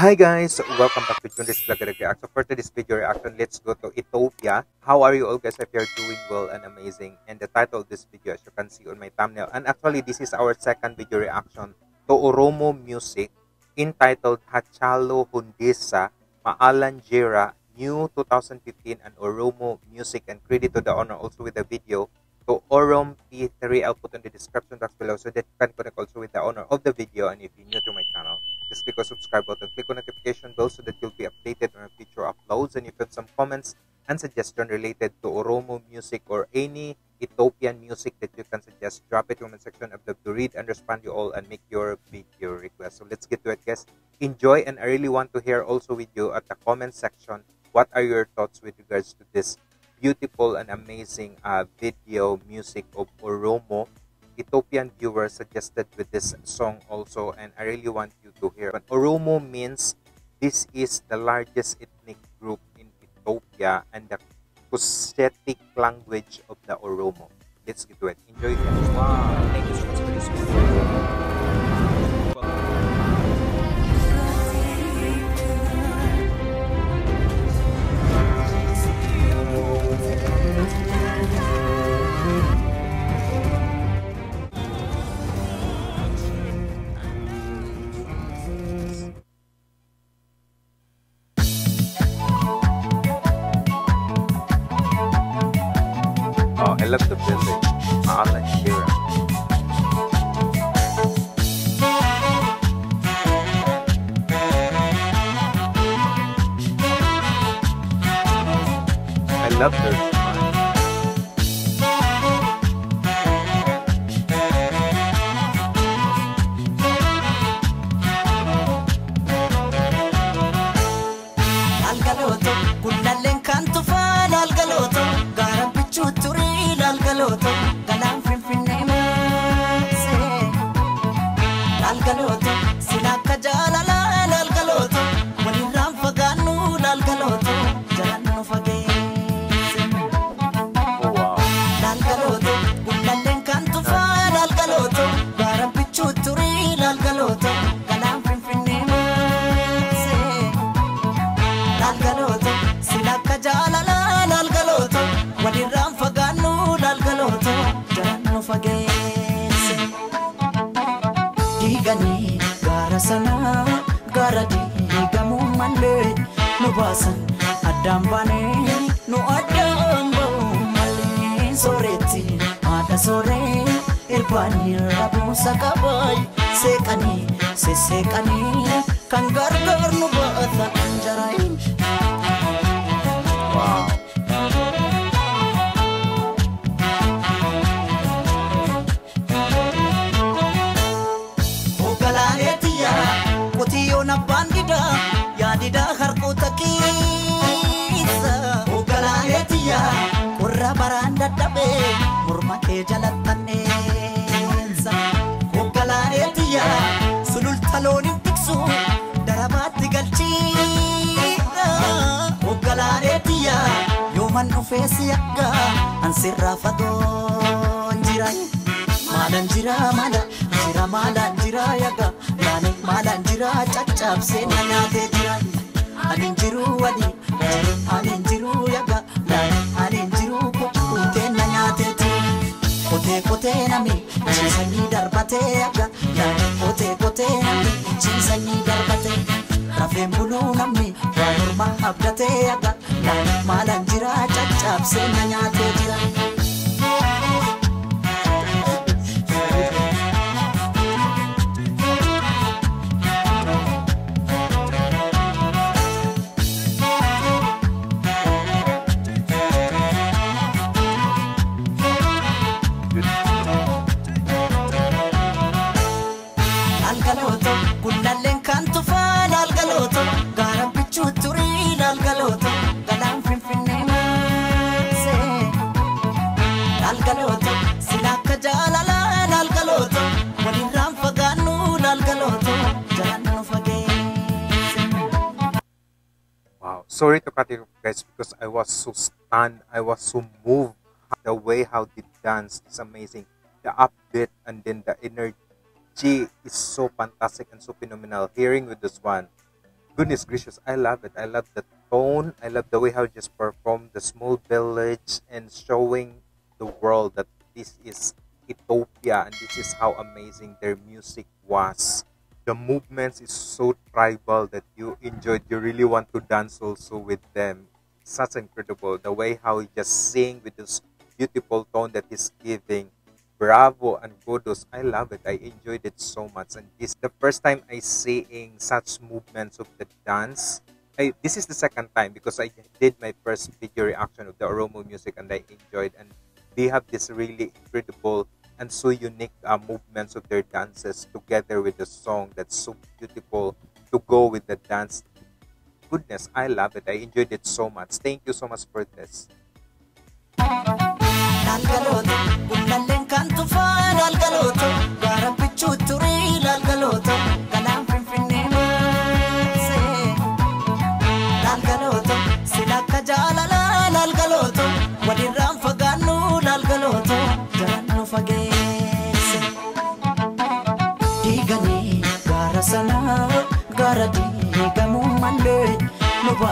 Hi guys, welcome back to Junrys Vlog Reaction. For today's video reaction, let's go to Ethiopia. How are you all guys? If you're doing well and amazing. And the title of this video, as you can see on my thumbnail. And actually, this is our second video reaction to Oromo music entitled Hachalu Hundessa Maalan Jira New 2015 and Oromo music and credit to the owner also with the video to Orom P3. I'll put in the description box below so that you can connect also with the owner of the video. And if you're new to my channel, just click on subscribe button, click on notification bell so that you'll be updated on future uploads. And if you have some comments and suggestion related to Oromo music or any Ethiopian music that you can suggest, drop it in the comment section. I'd love to read and respond you all and make your video request. So let's get to it, guys. Enjoy, and I really want to hear also with you at the comment section what are your thoughts with regards to this beautiful and amazing uh, video music of Oromo. Ethiopian viewers suggested with this song also, and I really want you to hear. But Oromo means this is the largest ethnic group in Ethiopia and the Cushitic language of the Oromo. Let's get to it. Enjoy. Wow, thank you so much for this video. Love the Shearer. I love their turii gaara sanaa gaara diigamuu malee nu baasan addaan baanee nu addaan ba'uu malee sooretti haadha sooree irbaanii rabuusa qabaay seeqanii sesseeqanii kan gargaar nu baata anjaraayin. Morma kee jalattanneessa. Ogalaaleetiya sululta looniin tiksu darabaatti galchiidha. Ogalaaleetiya yooman dhufee si akka ansirraa fagoon jira. maalan jira maala jira maalan jira yaga yaani maalan jira caccabsee na nyaatee jira anin jiru wadi anin kotee kotee nami ciisanii darbatee yaga yaani kotee kotee nami ciisanii darbatee rafeen buluu namni waa morma abdatee yaga yaani maalan jira caccabsee na nyaatee jira. Sorry to cut off, guys, because I was so stunned. I was so moved. The way how they dance is amazing. The upbeat and then the energy is so fantastic and so phenomenal. Hearing with this one, goodness gracious, I love it. I love the tone. I love the way how just performed the small village and showing the world that this is Ethiopia and this is how amazing their music was. The movements is so tribal that you enjoyed. You really want to dance also with them. Such incredible. The way how he just sing with this beautiful tone that he's giving. Bravo and kudos. I love it. I enjoyed it so much. And this the first time I seeing such movements of the dance. I, this is the second time because I did my first video reaction of the Oromo music and I enjoyed and they have this really incredible and so unique uh, movements of their dances together with the song that's so beautiful to go with the dance. Goodness, I love it. I enjoyed it so much. Thank you so much for this.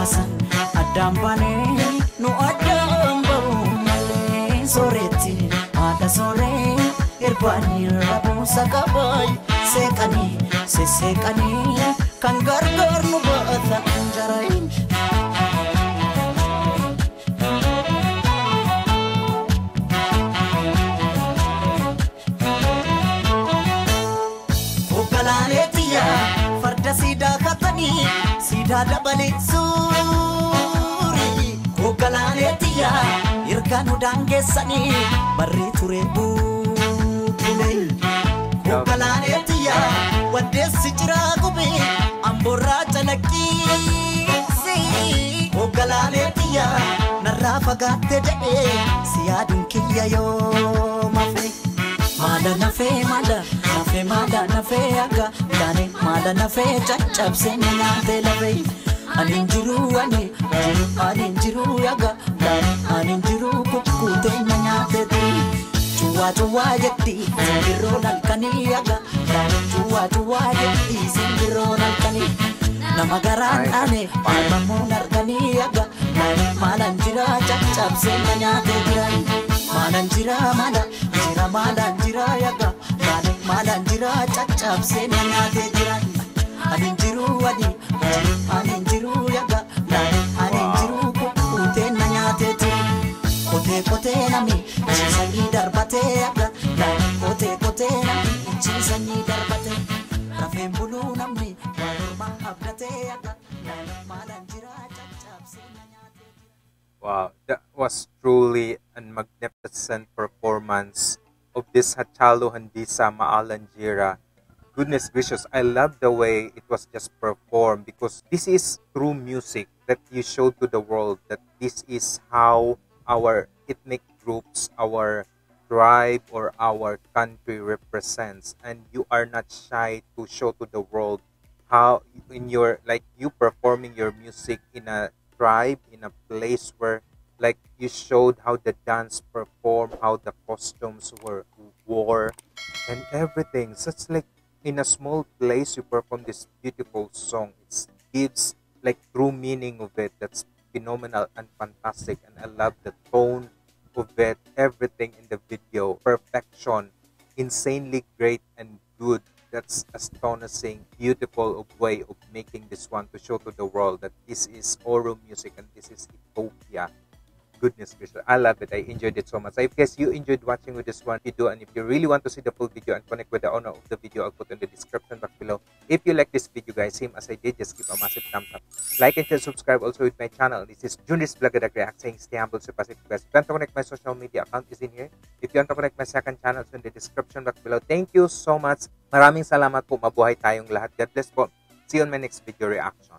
Baasan addaan baanee, nu addaan ba'uu malee. Sooretti haadha sooree, irbaanii rabuusa qabaay, seeqanii, sesseeqanii, kan gargaar nu baata xiyyaa farda siidaa katanii siidaa dabalee nu daangeessanii barree ture buutulee. Hogganaalee xiyyaa waddeessi jiraa gubee amboorraa calaqqiisi. Hogganaalee xiyyaa narraa fagaatte jedhee si yaaduun kiyya yoo mafe. Maada nafee maada nafee maada nafee akka daane maada nafee caccabsee nyaatee lafee. Ani hin jiru ani jiru ani hin jiru yaga Cuwaa cuwaa jetti simbirroon halkanii yaga daane cuwaa cuwaa jetti simbirroon halkanii. Nama garaan dhaane waamamuun arganii yaga daane maalan jira caccabsee na nyaatee jiran. Maalan jira maala jira maalan jira daane maalan jira caccabsee na nyaatee jiran. Wow, that was truly a magnificent performance of this Hachalu Hundessa Maalanjira. Goodness gracious, I love the way it was just performed because this is true music that you show to the world that this is how our ethnic groups, our tribe, or our country represents, and you are not shy to show to the world how in your like you performing your music in a tribe in a place where like you showed how the dance performed how the costumes were wore and everything. Such like in a small place you perform this beautiful song. It gives like true meaning of it. That's phenomenal and fantastic. And i love the tone of it everything in the video. Perfection. Insanely great and good that's astonishing beautiful way of making this one to show to the world that this is Oro music and this is Ethiopia goodness gracious. I love it. I enjoyed it so much. I guess you enjoyed watching with this one video and if you really want to see the full video and connect with the owner of the video I'll put in the description box below. If you like this video guys same as I did just give a massive thumbs up. Like and share subscribe also with my channel. This is Junrys Vlog Gadag React saying stay humble super safe guys. If you want to connect my social media account is in here. If you want to connect my second channel it's in the description box below. Thank you so much. Maraming salamat po. Mabuhay tayong lahat. God bless po. See you on my next video reaction